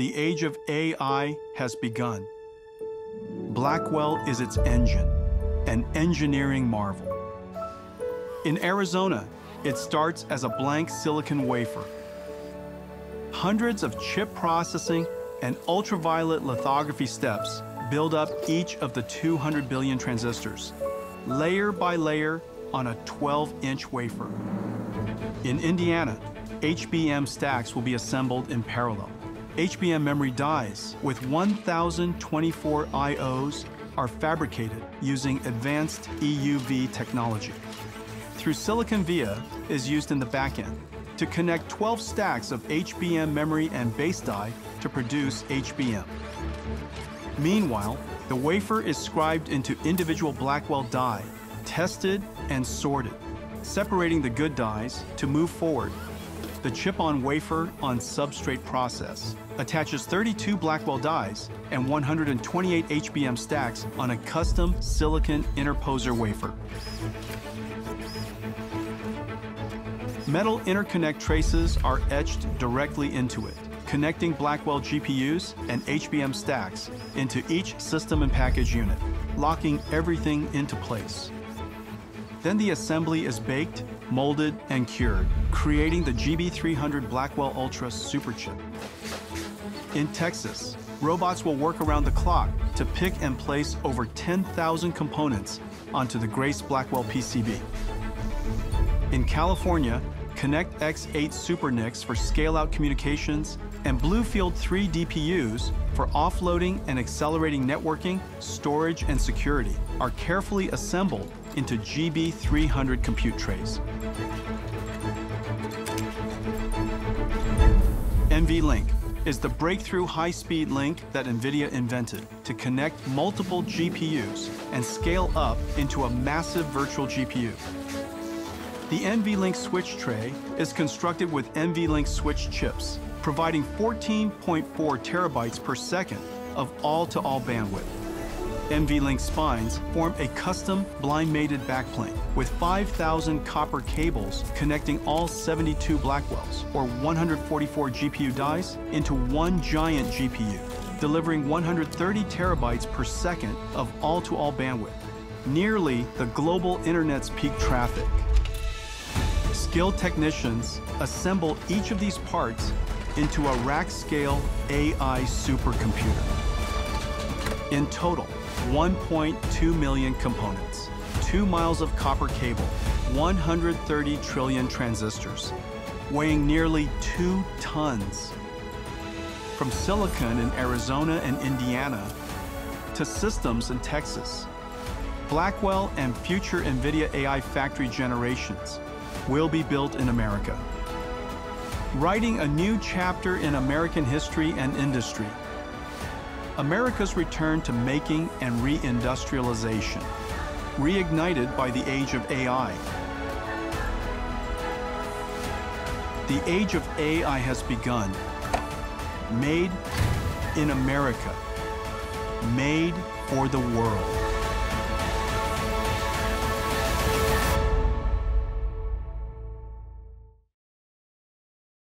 The age of AI has begun. Blackwell is its engine, an engineering marvel. In Arizona, it starts as a blank silicon wafer. Hundreds of chip processing and ultraviolet lithography steps build up each of the 200 billion transistors, layer by layer on a 12-inch wafer. In Indiana, HBM stacks will be assembled in parallel. HBM memory dies with 1,024 IOs are fabricated using advanced EUV technology. Through silicon via is used in the backend to connect 12 stacks of HBM memory and base die to produce HBM. Meanwhile, the wafer is scribed into individual Blackwell die, tested and sorted, separating the good dies to move forward. The chip-on-wafer on substrate process attaches 32 Blackwell dies and 128 HBM stacks on a custom silicon interposer wafer. Metal interconnect traces are etched directly into it, connecting Blackwell GPUs and HBM stacks into each system and package unit, locking everything into place. Then the assembly is baked, molded, and cured, creating the GB300 Blackwell Ultra superchip. In Texas, robots will work around the clock to pick and place over 10,000 components onto the Grace Blackwell PCB. In California, ConnectX-8 SuperNICs for scale-out communications, and BlueField-3 DPUs for offloading and accelerating networking, storage, and security are carefully assembled into GB300 compute trays. NVLink is the breakthrough high-speed link that NVIDIA invented to connect multiple GPUs and scale up into a massive virtual GPU. The NVLink switch tray is constructed with NVLink switch chips, providing 14.4 terabytes per second of all-to-all bandwidth. NVLink spines form a custom blind-mated backplane with 5,000 copper cables connecting all 72 Blackwells, or 144 GPU dies, into one giant GPU, delivering 130 terabytes per second of all-to-all bandwidth, nearly the global internet's peak traffic. Skilled technicians assemble each of these parts into a rack-scale AI supercomputer. In total, 1.2 million components, 2 miles of copper cable, 130 trillion transistors, weighing nearly 2 tons. From silicon in Arizona and Indiana to systems in Texas, Blackwell and future NVIDIA AI factory generations will be built in America. Writing a new chapter in American history and industry. America's return to making and reindustrialization, reignited by the age of AI. The age of AI has begun. Made in America. Made for the world.